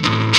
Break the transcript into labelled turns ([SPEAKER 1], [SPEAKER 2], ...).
[SPEAKER 1] you